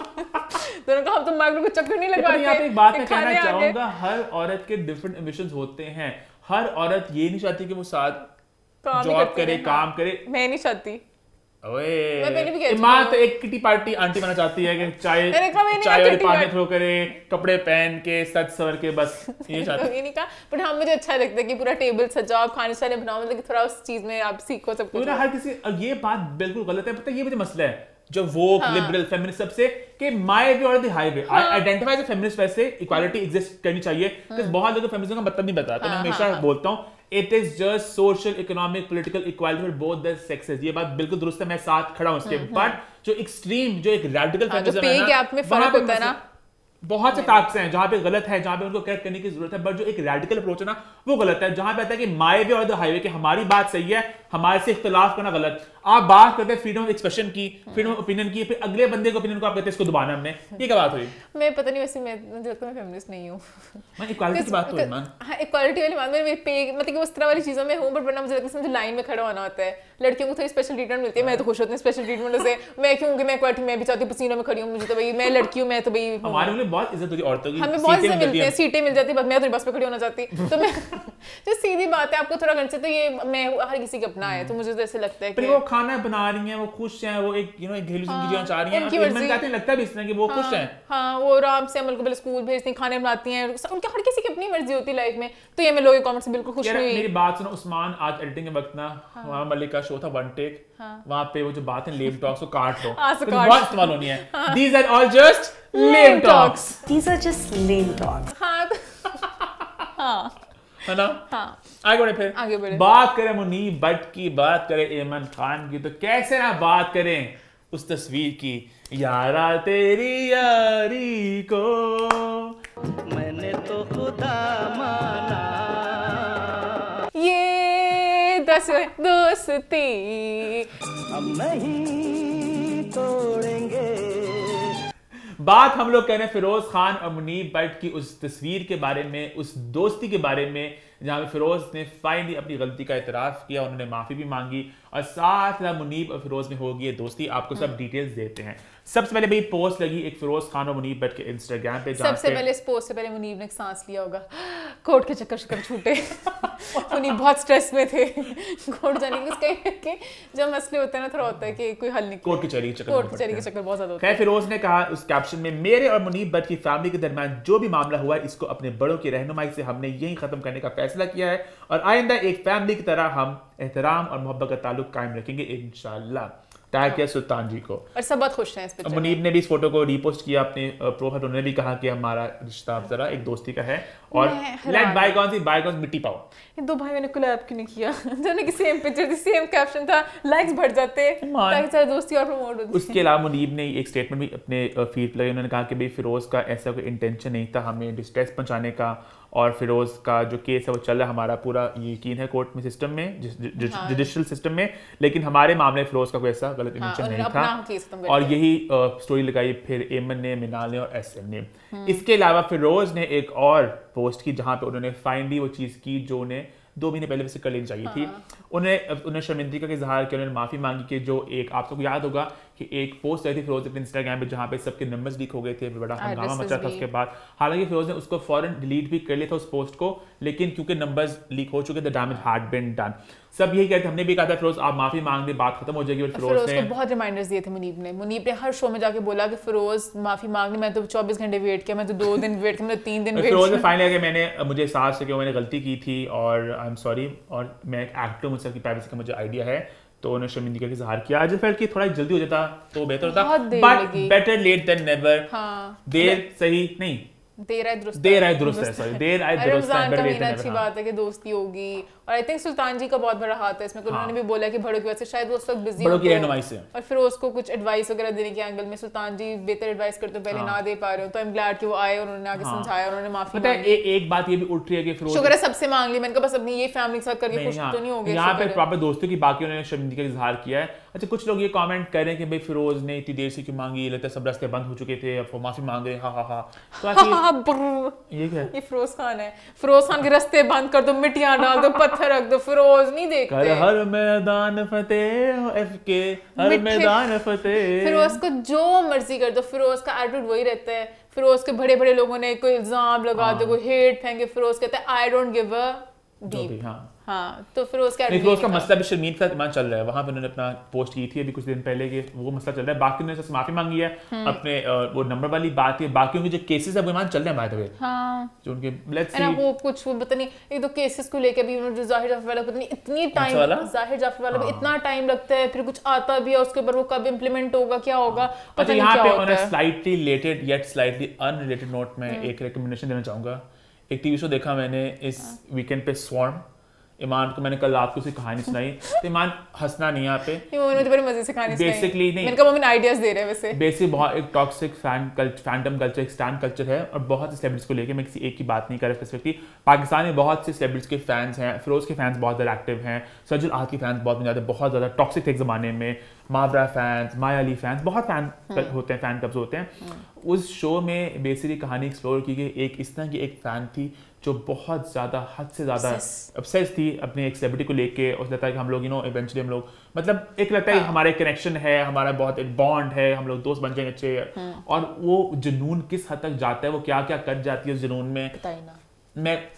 Speaker 2: दोनों कहा हम तो माइक्रोवेव का चक्कर नहीं लगाते
Speaker 1: यहाँ पे एक बात मैं कहना चाहूँगा हर औरत के डिफरेंट एम्बिशंस होते हैं। हर औरत ये नहीं चाहती कि वो साथ जॉब करे काम। करे।
Speaker 2: मैं नहीं चाहती।
Speaker 1: ओए।
Speaker 2: मैं
Speaker 1: तो एक किटी पार्टी आंटी बनना चाहती है कि चाय चाय वाली पानी थ्रो करे कपड़े पहन के सज सवर के बस ये चाहती
Speaker 2: तो ये नहीं कहा बट हाँ मुझे अच्छा लगता है कि पूरा टेबल सजाओ आप खाने साने बनाओ मतलब कि थोड़ा उस चीज़ में आप सीखो सब कुछ।
Speaker 1: हर किसी ये बात बिल्कुल गलत है। पता है ये मुझे मसला है। जो वो
Speaker 2: हाँ।
Speaker 1: लिबरल फेमिनिस्ट सबसे कि my way or the highway identify as feminist वैसे इक्वालिटी एग्जिस्ट करनी चाहिए। क्योंकि बहुत लोगों फेमिनिज्म का मतलब नहीं पता तो मैं
Speaker 2: हाँ,
Speaker 1: हमेशा
Speaker 2: हाँ, हाँ।
Speaker 1: बोलता हूँ it is just social economic political equality for both the sexes ये बात बिल्कुल दुरुस्त है मैं साथ खड़ा हूँ इसके। बट जो एक्सट्रीम जो एक रेडिकल
Speaker 2: हाँ,
Speaker 1: ना, मसला- बहुत से फैक्ट्स हैं जहाँ पे गलत है जहाँ पे उनको करेक्ट करने की ज़रूरत है बट जो एक रेडिकल अप्रोच है ना वो गलत है। जहाँ पे आता है कि माई वे और द हाईवे की हमारी बात सही है हमारे से इख्तलाफ करना गलत। आप बात करते हैं फ्रीडम ऑफ़ एक्सप्रेशन की फ्रीडम ऑफ़ ओपिनियन की फिर अगले बंदे के ओपिनियन को आप कहते हैं इसको दबाना हमने। ये क्या बात हुई?
Speaker 2: मैं पता नहीं वैसे मैं मुझे लगता मैं फेमिनिस्ट नहीं हूँ।
Speaker 1: मैं इक्वालिटी की बात तो है मान।
Speaker 2: हाँ इक्वालिटी वाली बात में पे मतलब कि उस तरह वाली चीज़ों में हूँ बट वरना मुझे लगता है मुझे लाइन में खड़ा होना होता है। लड़कियों को थोड़ी स्पेशल ट्रीटमेंट मिलती है मैं तो खुश होती हूँ स्पेशल ट्रीटमेंट से। मैं क्यों कि मैं इक्वालिटी मैं भी चाहती हूँ पसीनों में खड़ी हूँ मुझे तो भाई मैं लड़की हूँ मैं तो भाई
Speaker 1: हमारे लिए बहुत इज़्ज़त होती है औरतों की
Speaker 2: हमें बहुत से
Speaker 1: मिलती
Speaker 2: हैं। सीटें मिल जाती है बस मैं थोड़ी बस पे खड़ी होना चाहती। तो मैं जो सीधी बात है आपको थोड़ा करना चाहिए तो ये मैं हर किसी के अपना है तो मुझे तो ऐसे लगता है कि
Speaker 1: वो खाना बना रही हैं वो खुश हैं वो एक यू नो एक घरेलू ज़िंदगी जीना चाह रही हैं।
Speaker 2: उनकी मर्ज़ी।
Speaker 1: कहते हैं लगता भी इसमें कि वो खुश हैं
Speaker 2: हाँ। वो आराम से अमल को पहले स्कूल भेजती हैं खाने बनाती हैं उनके हर किसी की अपनी मर्ज़ी होती है लाइफ में। तो ये मैं लोगों के कमेंट से बिल्कुल खुश नहीं हुई।
Speaker 1: मेरी बात सुनो उस्मान आज एडिटिंग के वक्त ना वहाँ मलिक का शो था वन टेक वहाँ पे वो जो बात है लेम टॉक्स को काट लो।
Speaker 2: हाँ,
Speaker 1: क्योंकि
Speaker 2: काट।
Speaker 1: बहुत इस्तेमाल होनी है। These are all just lame talks
Speaker 6: These are just lame talks.
Speaker 2: हाँ तो हाँ।
Speaker 1: है ना?
Speaker 2: हाँ।
Speaker 1: आगे बढ़े फिर।
Speaker 2: आगे बढ़े।
Speaker 1: बात करें मुनीब भट्ट की बात करें एमन खान की तो कैसे ना बात करें उस तस्वीर की। यारा तेरी यारी को
Speaker 7: मैंने तो खुदा माना।
Speaker 2: ये दस दोस्ती।
Speaker 7: हम नहीं तोड़ेंगे।
Speaker 1: बात हम लोग कह रहे हैं फिरोज खान और मुनीब बट की उस तस्वीर के बारे में उस दोस्ती के बारे में जहाँ पे फिरोज ने फाइनली अपनी गलती का इतराफ किया उन्होंने माफ़ी भी मांगी और साथ मुनीब और फिरोज में होगी ये दोस्ती। आपको सब डिटेल्स देते हैं। सबसे पहले भाई पोस्ट लगी एक फिरोज खान और मुनीब भट्ट के इंस्टाग्राम पे
Speaker 2: सबसे
Speaker 1: पे-
Speaker 2: पहले इस पोस्ट से पहले मुनीब ने एक सांस लिया होगा। कोर्ट के चक्कर चक्कर छूटे। मुनीब बहुत स्ट्रेस में थे। कोर्ट जाने के उसके के जब मसले होते हैं ना थोड़ा होता है कि कोई हल नहीं
Speaker 1: कोर्ट कचहरी के चक्कर
Speaker 2: कोर्ट कचहरी के चक्कर बहुत ज़्यादा होते
Speaker 1: खैर फिरोज ने कहा उस कैप्शन में मेरे और मुनीब भट्ट की फैमिली के दरमियान जो भी मामला हुआ है इसको अपने बड़ों की रहनुमाई से हमने यही खत्म करने का फैसला किया है और आइंदा एक फैमिली की तरह हम एहतराम और मोहब्बत का ताल्लुक कायम रखेंगे इंशाल्लाह। टैग किया सुल्तान जी को।
Speaker 2: और सब बहुत खुश हैं इस पिक्चर
Speaker 1: मुनीब ने भी इस फ़ोटो को रीपोस्ट किया अपने प्रोफ़ाइल उन्होंने भी कहा कि हमारा रिश्ता अब जरा एक दोस्ती का है और लेट
Speaker 2: हूँ।
Speaker 1: बाईगॉन सी बाईगॉन मिट्टी पाओ।
Speaker 2: इन दो भाइयों ने कोलैब क्यों नहीं किया? दोनों की सेम पिक्चर थी सेम कैप्शन था लाइक्स बढ़ जाते ताकि सारी दोस्ती और प्रमोट होती
Speaker 1: उसके अलावा मुनीब ने एक स्टेटमेंट भी अपने फ़ीड पर लगाई उन्होंने कहा कि भाई फिरोज का ऐसा कोई इंटेंशन नहीं था हमें डिस्ट्रेस पहुँचाने का और फिरोज का जो केस है वो चल रहा है हमारा पूरा यकीन है कोर्ट में सिस्टम में
Speaker 2: हाँ।
Speaker 1: जुडिशियल सिस्टम में लेकिन हमारे मामले फिरोज का कोई ऐसा गलत
Speaker 2: हाँ,
Speaker 1: नहीं था और यही स्टोरी लगाई फिर एमन ने मिनाल ने और एस ने
Speaker 2: हम्म।
Speaker 1: इसके अलावा फिरोज ने एक और पोस्ट की जहाँ पे उन्होंने फाइनली वो चीज़ की जो उन्हें दो महीने पहले वैसे कर लेनी चाहिए थी
Speaker 2: हाँ।
Speaker 1: उन्हें उन्हें शर्मिंदगी का इजहार किया उन्होंने माफ़ी मांगी कि जो एक आप सबको याद होगा कि एक पोस्ट आई थी फिरोज अपने इंस्टाग्राम पे जहाँ पे सबके नंबर्स लीक हो गए थे बड़ा हंगामा मचा था उसके बाद। हालाँकि फिरोज ने उसको फ़ौरन डिलीट भी कर लिया था उस पोस्ट को लेकिन क्योंकि नंबर्स लीक हो चुके थे डैमेज हैड बीन डन सब यही कहते हमने भी कहा था फिरोज आप माफ़ी मांग दे बात खत्म हो जाएगी और फिरोज ने
Speaker 2: बहुत रिमाइंडर्स दिए थे मुनीब ने। मुनीब ने हर शो में जाके बोला कि फिरोज माफ़ी मांगनी मैं तो 24 घंटे वेट किया मैं तो दो दिन वेट किया मैं तो तीन दिन वेट
Speaker 1: फिरोज ने फाइनली आगे मैंने मुझे एहसास है कि मैंने गलती की थी और आई एम सॉरी और मैं एक एक्टर मुझसे प्राइवेसी का मुझे आइडिया है। तो उन्होंने शर्मिंदगी का इजहार किया। आज फेल्ट कि थोड़ा जल्दी हो जाता तो बेहतर होता। But better late than never
Speaker 2: हाँ।
Speaker 1: देर सही नहीं।
Speaker 2: देर आए दुरुस्त
Speaker 1: देर आए दुरुस्त है सॉरी देर आए दुरुस्त है
Speaker 2: का महीना अच्छी
Speaker 1: हाँ।
Speaker 2: बात है कि दोस्ती होगी। और आई थिंक सुल्तान जी का बहुत बड़ा हाथ है इसमें उन्होंने भी बोला कि बड़ों की वजह से शायद वो उस वक्त बिज़ी
Speaker 1: की से।
Speaker 2: और फिर उसको कुछ एडवाइस वगैरह देने के एंगल में सुल्तान जी बेहतर एडवाइस करते हो पहले ना दे पा रहे हो तो आई एम ग्लैड कि वो आए और उन्होंने आगे समझाया उन्होंने माफ़ी
Speaker 1: पता है एक बात ये भी उठ रही है कि फिरोज
Speaker 2: शुक्र है सबसे मांग ली मैंने कहा बस अपनी ये फैमिली के साथ करके खुश
Speaker 1: हाँ,
Speaker 2: तो नहीं हो गए
Speaker 1: यहाँ पे प्रॉपर दोस्तों की बाकी उन्होंने शर्मिंदगी का इजहार किया है। अच्छा कुछ लोग ये कमेंट कर रहे हैं कि भाई फिरोज ने इतनी देर से क्यों मांगी? लगता है सब रास्ते बंद हो चुके थे अब वो माफ़ी मांग रहे हैं हाँ हाँ हाँ। तो
Speaker 2: हाँ, हाँ,
Speaker 1: ये क्या? है?
Speaker 2: ये फिरोज खान है। फिरोज खान के रास्ते बंद कर दो मिट्टियाँ डाल दो पत्थर रख दो फिरोज नहीं
Speaker 1: कर हर मैदान फतेह एफ़ के हर मैदान फतेह।
Speaker 2: फिरोज को जो मर्ज़ी कर दो फिरोज का एटीट्यूड वही रहता है। फिरोज के बड़े बड़े लोगों ने कोई इल्ज़ाम लगा दो कोई हेट फेंके फिरोज कहता है I don't give a deep
Speaker 1: हाँ
Speaker 2: हाँ तो फिरोज का
Speaker 1: फिरोज का मसला भी शर्मीन का इमान चल रहा है। वहाँ पे उन्होंने अपना पोस्ट की थी अभी कुछ दिन पहले कि वो मसला चल रहा है। बाकी उन्होंने सबसे माफ़ी मांगी है।
Speaker 2: हम्म।
Speaker 1: अपने वो नंबर वाली बात है बाकियों के जो केसेस है वो इमान चल रहे हैं बाय द वे
Speaker 2: हाँ।
Speaker 1: जो उनके लेट्स सी
Speaker 2: वो कुछ वो पता नहीं एक दो केसेस को लेके भी उन्होंने ज़ाहिर जाफ़र वाला पता नहीं इतनी टाइम ज़ाहिर जाफ़र वाला भी इतना टाइम लगता है फिर कुछ आता भी है उसके ऊपर वो कब इम्प्लीमेंट होगा क्या होगा पता
Speaker 1: अच्छा यहाँ पे
Speaker 2: है।
Speaker 1: Slightly related yet slightly unrelated note में। एक रिकमेंडेशन देना चाहूँगा। एक टीवी शो देखा मैंने इस
Speaker 2: हाँ।
Speaker 1: वीकेंड पे स्वॉर्म ईमान को मैंने कल रात को उसे कहानी सुनाई। तो ईमान हंसना नहीं यहाँ पे।
Speaker 2: बड़ी मज़े से कहानी सुनाई।
Speaker 1: Basically नहीं।
Speaker 2: मैंने कहा मम्मी आइडियाज़ दे रहे हैं वैसे।
Speaker 1: बेसिक बहुत एक toxic fan culture fandom culture एक स्टैंड कल्चर है और बहुत से सेलिब्रिटीज को लेके मैं किसी एक की बात नहीं कर रहा स्पेसिफिकली पाकिस्तान में बहुत से सेलिब्रिटीज के फैंस हैं फिरोज के फैंस बहुत ज़्यादा एक्टिव हैं सजुल आहत के फैंस बहुत ज़्यादा बहुत ज़्यादा टॉक्सिक थे एक ज़माने में। मावरा फैंस माया अली फैंस बहुत फ़ैन होते हैं फ़ैन क्लब्स होते हैं। उस शो में बेसिकली कहानी एक्सप्लोर की गई। एक इस तरह की एक फ़ैन थी जो बहुत ज़्यादा हद से ज़्यादा अपसेस थी अपने एक सेलिब्रिटी को लेके और लगता है कि हम लोग यू नो इवेंचुअली हम लोग मतलब एक लगता है कि हमारा कनेक्शन है हमारा बहुत एक बॉन्ड है हम लोग दोस्त बन जाएँगे अच्छे। और वो जुनून किस हद तक जाता है वो क्या क्या कर जाती है उस जुनून में?
Speaker 2: ही
Speaker 1: मैं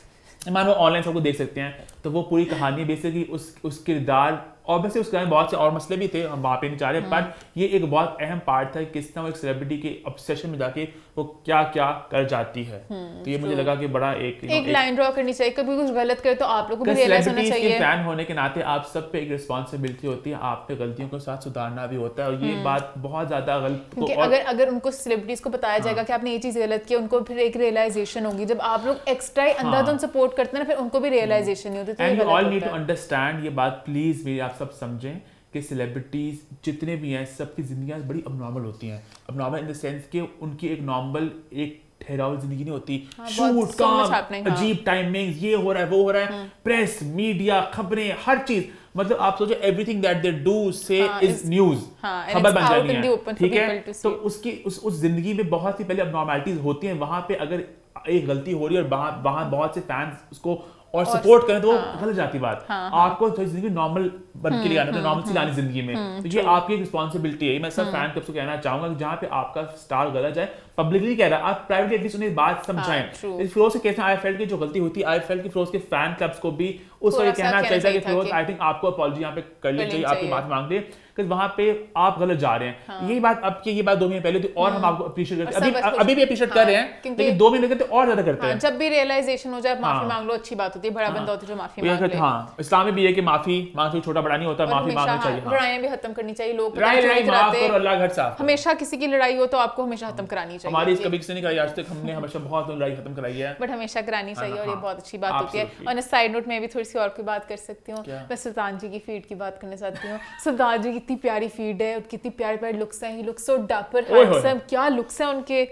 Speaker 1: मानो ऑनलाइन सबको देख सकते हैं तो वो पूरी कहानी बेसिकली उस उस किरदार ऑब्वियसली उसके में बहुत से और मसले भी थे हम वहाँ पे नहीं चाह रहे पर ये एक बहुत अहम पार्ट था किस तरह वो एक सेलिब्रिटी के ऑब्सेशन में जाके वो क्या क्या कर जाती है। तो ये मुझे लगा कि बड़ा एक
Speaker 2: एक लाइन ड्रॉ करनी चाहिए कभी कुछ गलत करे तो आप लोगों को भी रियलाइज़ होना चाहिए।
Speaker 1: फ़ैन होने के नाते आप सब पे एक रिस्पॉन्सिबिलिटी होती है आप पे गलतियों के साथ सुधारना भी होता है और ये बात बहुत ज़्यादा गलत तो और- हाँ।
Speaker 2: अगर अगर उनको सेलिब्रिटीज को बताया जाएगा कि आपने ये चीज़ गलत की उनको फिर एक रियलाइजेशन होगी। जब आप लोग एक्स्ट्रा ही अंधाधुन सपोर्ट करते हैं ना फिर उनको भी रियलाइजेशन नहीं होती
Speaker 1: ऑल नीड टू
Speaker 2: है।
Speaker 1: अंडरस्टैंड ये बात प्लीज़ मेरी आप सब समझें कि सेलिब्रिटीज जितने भी हैं सबकी जिंदगियाँ बड़ी अबनॉर्मल होती हैं। अबनॉर्मल इन द सेंस कि उनकी एक नॉर्मल एक ठहराव ज़िंदगी नहीं होती।
Speaker 2: हाँ,
Speaker 1: शूट काम
Speaker 2: हाँ।
Speaker 1: अजीब टाइमिंग्स ये हो रहा है वो हो रहा है। प्रेस मीडिया खबरें हर चीज़। मतलब आप सोचो एवरीथिंग दैट दे डू से
Speaker 2: हाँ,
Speaker 1: इज़ न्यूज़
Speaker 2: हाँ,
Speaker 1: खबर बन जानी है ठीक है? तो उसकी उस उस ज़िंदगी में बहुत सी पहले अबनॉर्मैलिटीज होती हैं। वहाँ पे अगर एक गलती हो रही है और वहाँ वहाँ बहुत से फैंस उसको और सपोर्ट करें तो वो हाँ, गलत जाती बात।
Speaker 2: हाँ, हम्म,
Speaker 1: आपको थोड़ी ज़िंदगी नॉर्मल बन के लिए आना नॉर्मल सी लानी ज़िंदगी में। तो ये आपकी रिस्पॉन्सिबिलिटी है। मैं सब
Speaker 2: हम्म।
Speaker 1: फ़ैन को कहना चाहूँगा कि जहाँ पे आपका स्टार गलत जाए पब्लिकली कह रहा है आप प्राइवेटली एटलीस्ट उन्हें बात
Speaker 2: हाँ,
Speaker 1: समझाएँ। इस फिरोज के केस में आई फेल्ट की जो गलती होती है आई फेल्ट की फिरोज के फ़ैन क्लब्स को भी उस वक्त कहना चाहिए कि
Speaker 2: कि-
Speaker 1: आई थिंक आपको अपॉलॉजी यहाँ पे कर लेनी चाहिए आपकी बात मांग ले क्योंकि वहाँ पे आप गलत जा रहे हैं। हाँ। यही बात अब की ये बात दो महीने पहले थी और हम आपको अप्रिशिएट करते। अभी अभी भी अप्रिशिएट कर रहे हैं लेकिन दो महीने करते और ज़्यादा करते
Speaker 2: हाँ,
Speaker 1: हैं।
Speaker 2: जब भी रियलाइजेशन हो जाए माफ़ी
Speaker 1: हाँ।
Speaker 2: मांग लो अच्छी बात होती है बड़ा बंदा होता है जो माफ़ी मांग ले
Speaker 1: हैं, हाँ इस्लाम में भी है कि माफ़ी मांगना छोटा बड़ा नहीं होता माफ़ी मांगनी चाहिए
Speaker 2: हाँ,
Speaker 1: हाँ।
Speaker 2: भी खत्म करनी चाहिए लोग पता नहीं
Speaker 1: माफ़ करो अल्लाह घर साफ़
Speaker 2: हमेशा किसी की लड़ाई हो तो आपको हमेशा खत्म करानी चाहिए
Speaker 1: हमारी इस कभी किसी ने कराई आज तक हमने हमेशा बहुत लड़ाई खत्म कराई है।
Speaker 2: बट हमेशा करानी चाहिए और ये
Speaker 1: हाँ,
Speaker 2: बहुत अच्छी बात होती है. और साइड नोट में भी थोड़ी सी और कोई बात कर सकती हूँ। मैं सुल्तान जी की फ़ीड की बात करना चाहती हूँ। सुल्तान जी की इतनी प्यारी फ़ीड है उनकी इतनी प्यारे प्यारे लुक्स हैं ही लुक्स सो डापर हैंडसम क्या लुक्स हैं उनके?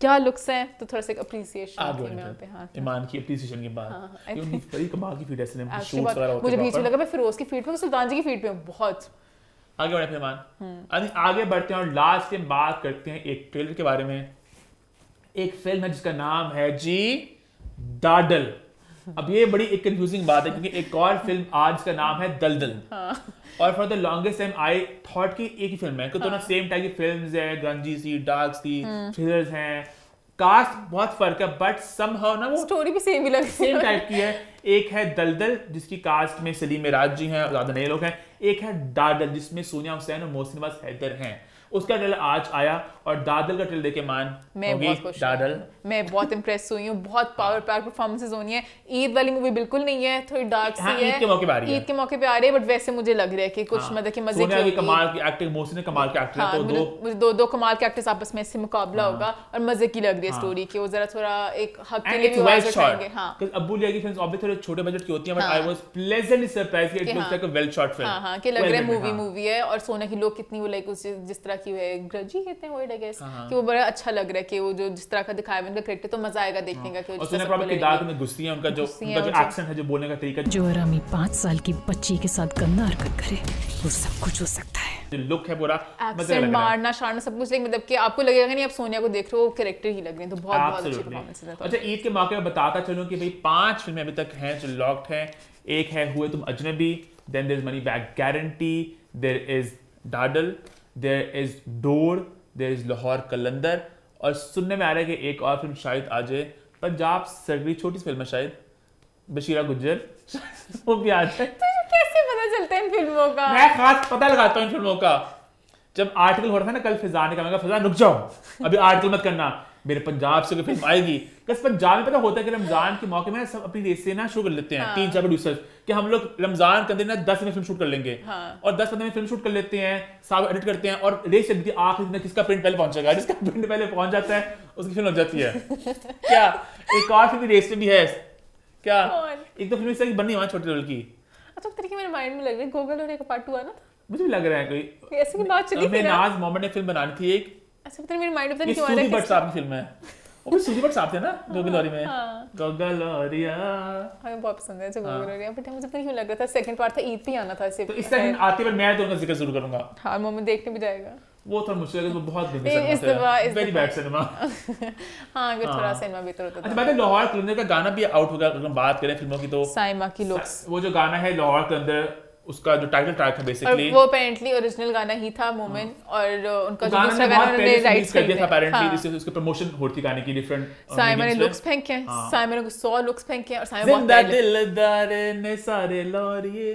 Speaker 2: क्या लुक्स हैं? तो थोड़ा सा अप्रिसिएशन मैं
Speaker 1: हैं।
Speaker 2: यहाँ पे हाँ
Speaker 1: ईमान की अप्रिसिएशन के बाद।
Speaker 2: हाँ,
Speaker 1: ये उनकी बड़ी कमाल की फ़ीड है शूट्स
Speaker 2: बात
Speaker 1: वगैरह होते
Speaker 2: मुझे बीच में लगा मैं फिरोज की फ़ीड पे सुल्तान जी की फ़ीड पे हूँ बहुत।
Speaker 1: आगे बढ़े ईमान।
Speaker 2: हम्म।
Speaker 1: अभी आगे बढ़ते हैं और लास्ट में बात करते हैं एक ट्रेलर के बारे में। एक फ़िल्म है जिसका नाम है जी डाडल अब ये बड़ी एक कंफ्यूजिंग बात है क्योंकि एक और फ़िल्म आज का नाम है दलदल।
Speaker 2: हाँ।
Speaker 1: और for the longest time I thought कि एक ही फ़िल्म है। क्योंकि
Speaker 2: हाँ।
Speaker 1: दोनों सेम टाइप की फ़िल्म है ग्रंजी सी डार्क सी
Speaker 2: हम्म।
Speaker 1: थ्रिलर्स हैं। कास्ट बहुत फ़र्क है बट समहाउ ना वो
Speaker 2: स्टोरी भी सेम ही लग
Speaker 1: सेम टाइप की है। एक है दलदल जिसकी कास्ट में सलीम मिराज जी हैं ज़्यादा नए लोग हैं। एक है दादल जिसमें सोनिया हुसैन और मोहसिन हैदर हैं। उसका ट्रेलर आज आया। और दादल का ट्रेलर देखे मान
Speaker 2: मैं बहुत खुश
Speaker 1: दादल।
Speaker 2: मैं बहुत इम्प्रेस हुई हूँ। बहुत पावर पैक परफॉर्मेंसेज होनी है। ईद वाली मूवी बिल्कुल नहीं है थोड़ी डार्क
Speaker 1: हाँ,
Speaker 2: सी है
Speaker 1: ईद के मौके पे आ रही है।
Speaker 2: ईद के मौके पे आ रही है बट वैसे मुझे लग रहा है कि कुछ
Speaker 1: हाँ,
Speaker 2: मतलब कि मज़े की।
Speaker 1: कमाल की एक्टिंग मोहसिन ने कमाल की एक्टिंग
Speaker 2: हाँ,
Speaker 1: तो दो
Speaker 2: मुझे दो दो कमाल के एक्टर्स आपस में इससे मुकाबला
Speaker 1: हाँ।
Speaker 2: होगा और मज़े की लग रही है
Speaker 1: हाँ।
Speaker 2: स्टोरी की। वो जरा थोड़ा एक हक के लिए
Speaker 1: वेल शॉट
Speaker 2: हाँ।
Speaker 1: अब्बू लिया की फिल्म्स ऑब्वियसली थोड़े छोटे बजट की होती हैं बट
Speaker 2: हाँ।
Speaker 1: आई वाज प्लेजेंटली सरप्राइज़ कि इट लुक्स
Speaker 2: हाँ।
Speaker 1: Like a well shot film
Speaker 2: हाँ हाँ कि लग रहा है मूवी मूवी है। और सोना की लोग कितनी वो लाइक उस जिस तरह की है। ग्रजी कहते हैं वर्ड आई गेस
Speaker 1: हाँ,
Speaker 2: कि वो बड़ा अच्छा लग रहा है कि वो जो जिस तरह का दिखाया है उनका करेक्टर तो मज़ा आएगा देखने का कि वो
Speaker 1: और
Speaker 2: जिस
Speaker 1: प्रॉब्लम किरदार में गुस्सी है उनका जो उनका जो एक्सेंट है जो बोलने का तरीका
Speaker 8: जो आरामी पाँच साल की बच्ची के साथ गंदा हरकत करे वो सब कुछ हो सकता है।
Speaker 1: जो लुक है पूरा मज़ा
Speaker 2: एक्सेंट
Speaker 1: लग रहा है।
Speaker 2: मारना शारना सब कुछ लेकिन मतलब कि आपको लगेगा नहीं आप सोनिया को देख रहे हो कैरेक्टर ही लग रहे हैं तो बहुत बहुत अच्छी परफॉर्मेंस है तो।
Speaker 1: अच्छा ईद के मौके पर बताता चलूँ कि भाई पाँच फ़िल्में अभी तक हैं जो लॉक्ड हैं। एक है Hue Tum Ajnabi then there is money back guarantee there is Daadal there is Dor there is Lahore Qalandar. और सुनने में आ रहा है कि एक और फ़िल्म शायद आ जाए पंजाब सरगरी छोटी सी फ़िल्म है शायद बशीरा गुज्जर। वो भी आ जाए
Speaker 2: तुझे कैसे पता चलता है इन फ़िल्मों का?
Speaker 1: मैं खास पता लगाता हूँ इन फ़िल्मों का। जब आर्टिकल हो रहा था ना कल फिजा ने कहा, फिजा रुक जाओ। अभी आर्टिकल मत करना। मेरे पंजाब से कोई फ़िल्म आएगी। बस पंजाब में पता होता है कि रमज़ान के मौके में सब अपनी रेस से ना शुरू कर लेते हैं तीन चार प्रोड्यूसर्स कि हम लोग रमज़ान के अंदर ना दस में फ़िल्म शूट कर लेंगे।
Speaker 2: हाँ।
Speaker 1: और दस पंद्रह में फ़िल्म शूट कर लेते हैं साल एडिट करते हैं और रेस चलती है आखिरी दिन किसका प्रिंट पहले पहुंचेगा जिसका प्रिंट पहले पहुँच जाता है उसकी फ़िल्म हो जाती है। क्या? एक और फ़िल्म रेस में भी है। क्या? एक तो फ़िल्म इस तरह की बनी वहाँ छोटे रोल की।
Speaker 2: अच्छा तरीके मेरे माइंड में लग रहा है गूगल और एक पार्ट टू आना था
Speaker 1: मुझे भी लग रहा है कोई।
Speaker 2: ऐसी की बात चली ना
Speaker 1: नाज मोहम्मद ने फ़िल्म बनानी थी एक।
Speaker 2: अच्छा पता नहीं मेरे माइंड में पता क्यों आ रहा है
Speaker 1: भट्ट साहब की फ़िल्म है। वो सूदी भट्ट साहब थे ना गोगलौरी में।
Speaker 2: हाँ।
Speaker 1: गोगलौरिया।
Speaker 2: हमें बहुत पसंद है जो
Speaker 1: हाँ।
Speaker 2: गूगल बट मुझे पता नहीं क्यों लग रहा था सेकंड पार्ट था ईद पे आना था इसे
Speaker 1: तो इस टाइम आते पर मैं तो उनका ज़िक्र ज़रूर करूँगा।
Speaker 2: हाँ मोमेंट देखने भी जाएगा।
Speaker 1: वो थोड़ा मुश्किल है वो बहुत
Speaker 2: इस दफा- इस
Speaker 1: वेरी बैड सिनेमा
Speaker 2: हाँ अगर थोड़ा
Speaker 1: हाँ।
Speaker 2: सिनेमा बेहतर होता
Speaker 1: अच्छा बात है लाहौर कलंदर का गाना भी आउट होगा अगर हम बात करें फ़िल्मों की तो
Speaker 2: साइमा की लुक्स
Speaker 1: वो जो गाना है लाहौर कलंदर उसका जो टाइटल ट्रैक है
Speaker 2: और
Speaker 1: बेसिकली
Speaker 2: वो अपेरेंटली ओरिजिनल गाना ही था मोमेंट और उनका जो दूसरा गाना उन्होंने
Speaker 1: राइट
Speaker 2: राइट्स
Speaker 1: कर दिया था अपेरेंटली
Speaker 2: हाँ।
Speaker 1: जिससे उसकी प्रमोशन होती गाने की डिफरेंट
Speaker 2: साइमन ने लुक्स फेंके हैं।
Speaker 1: साइमन
Speaker 2: को ने सौ लुक्स फेंके हैं और साइमन बहुत
Speaker 1: ज़िंदा दिलदार ने सारे लौरिए।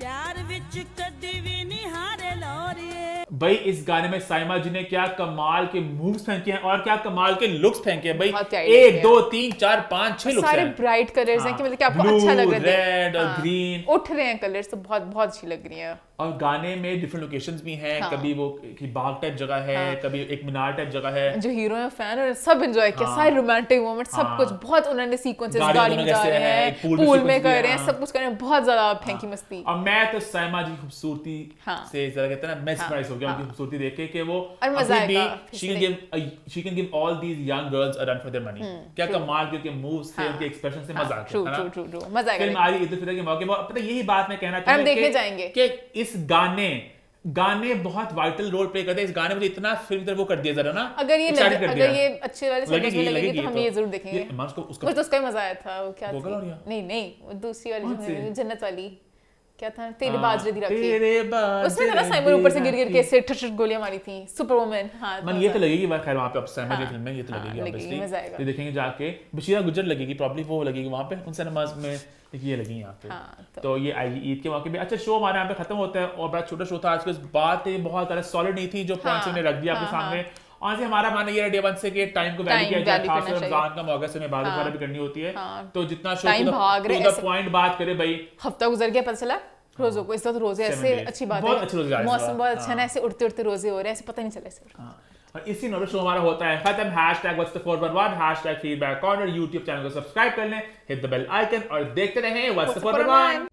Speaker 8: प्यार विच कदी भी नहीं हारे लोरिए।
Speaker 1: भाई इस गाने में साइमा जी ने क्या कमाल के मूव्स फेंके हैं और क्या कमाल के लुक्स फेंके हैं भाई एक दो तीन चार पाँच छह लुक्स
Speaker 2: सारे ब्राइट कलर्स हैं कि मतलब कि आपको अच्छा लग रहा है
Speaker 1: red और
Speaker 2: हाँ।
Speaker 1: green।
Speaker 2: उठ रहे हैं कलर्स तो बहुत बहुत अच्छी लग रही है
Speaker 1: और गाने में डिफरेंट लोकेशंस भी हैं
Speaker 2: हाँ।
Speaker 1: कभी वो की बाग टाइप जगह है
Speaker 2: हाँ।
Speaker 1: कभी एक मीनार टाइप जगह है
Speaker 2: जो हीरो है फ़ैन और सब एंजॉय किया
Speaker 1: हाँ।
Speaker 2: सारे रोमांटिक मोमेंट सब
Speaker 1: हाँ।
Speaker 2: कुछ बहुत उन्होंने सीक्वेंसेस
Speaker 1: गाड़ी
Speaker 2: में जा रहे
Speaker 1: हैं,
Speaker 2: हैं
Speaker 1: में
Speaker 2: पूल में कर रहे हैं
Speaker 1: हाँ।
Speaker 2: सब कुछ कर रहे हैं बहुत ज़्यादा फेंकी मस्ती
Speaker 1: और मैं तो साइमा जी खूबसूरती
Speaker 2: हाँ।
Speaker 1: से जरा कहते हैं ना मेस्मराइज हो गया
Speaker 2: हाँ।
Speaker 1: उनकी खूबसूरती देख के कि वो अभी भी she can give she can give all these young girls a run for their money क्या कमाल के उनके मूव्स थे
Speaker 2: हाँ।
Speaker 1: उनके एक्सप्रेशन से
Speaker 2: हाँ,
Speaker 1: मज़ा आ गया है
Speaker 2: true,
Speaker 1: ना?
Speaker 2: true, true. मज़ा
Speaker 1: फ़िल्म आ रही ईद उल फितर के मौके पर पता यही बात मैं कहना
Speaker 2: हम
Speaker 1: चाहूँगा
Speaker 2: देखने
Speaker 1: कि-
Speaker 2: जाएँगे।
Speaker 1: कि इस गाने गाने बहुत वाइटल रोल प्ले करते हैं। इस गाने में इतना फ़िल्म तरह वो कर दिया जरा ना
Speaker 2: अगर ये लग,
Speaker 1: कर
Speaker 2: अगर ये अच्छे वाले सेगमेंट्स में
Speaker 1: लगेगी
Speaker 2: लगेगी
Speaker 1: लगेगी
Speaker 2: तो हम ये ज़रूर देखेंगे।
Speaker 1: उसका
Speaker 2: तो उसका मज़ा आया था वो क्या नहीं नहीं दूसरी वाली
Speaker 1: सी?
Speaker 2: मैंने- जन्नत वाली। क्या था? तेरे
Speaker 1: हाँ,
Speaker 2: बाजरे दी रखी।
Speaker 1: तेरे
Speaker 2: उसमें था ना
Speaker 1: बाजरे
Speaker 2: साइमन ऊपर से गिर गिर के ठट ठट गोलियाँ मारी थी सुपरवुमन हाँ
Speaker 1: मन
Speaker 2: तो
Speaker 1: ये तो लगेगी खैर वहाँ पे अब साइमा की
Speaker 2: हाँ,
Speaker 1: फ़िल्म में ये तो
Speaker 2: हाँ,
Speaker 1: लगेगी ऑब्वियसली ये देखेंगे जाके बशीरा गुजर लगेगी प्रॉब्ली वो लगेगी वहाँ पे उन सिनेमाज में ये लगी यहाँ पे।
Speaker 2: हाँ, तो-
Speaker 1: तो ये आएगी ईद के मौके पे अच्छा शो हमारे यहाँ पे खत्म होता है और बड़ा छोटा शो था आज की बात है बहुत ज़्यादा सॉलिड नहीं थी जो पॉइंट्स
Speaker 2: हाँ,
Speaker 1: हमने रख दिया आपके
Speaker 2: हाँ,
Speaker 1: सामने। और से हमारा मानना ये डे वन से कि टाइम को वैल्यू किया जाए
Speaker 2: value
Speaker 1: खास रमज़ान का मौका से बात
Speaker 2: हाँ।
Speaker 1: वगैरह भी करनी होती है।
Speaker 2: हाँ।
Speaker 1: तो जितना शो
Speaker 2: Time भाग रहे
Speaker 1: पॉइंट बात करे भाई।
Speaker 2: हफ़्ता गुजर गया पता चला? रोजों को इस बार तो रोज़े ऐसे अच्छी बात
Speaker 1: बहुत
Speaker 2: है।
Speaker 1: अच्छे रोज़े
Speaker 2: मौसम बहुत अच्छा है ना
Speaker 1: हाँ।
Speaker 2: ऐसे उड़ते उड़ते रोज़े हो रहे हैं ऐसे पता नहीं चला ऐसे।
Speaker 1: और इसी नोट शो हमारा होता है खत्म hashtag what's the four one one hashtag feedback corner YouTube channel को सब्सक्राइब कर लें हिट द बेल आइकन और देखते रहें व्हाट्स द फोर वन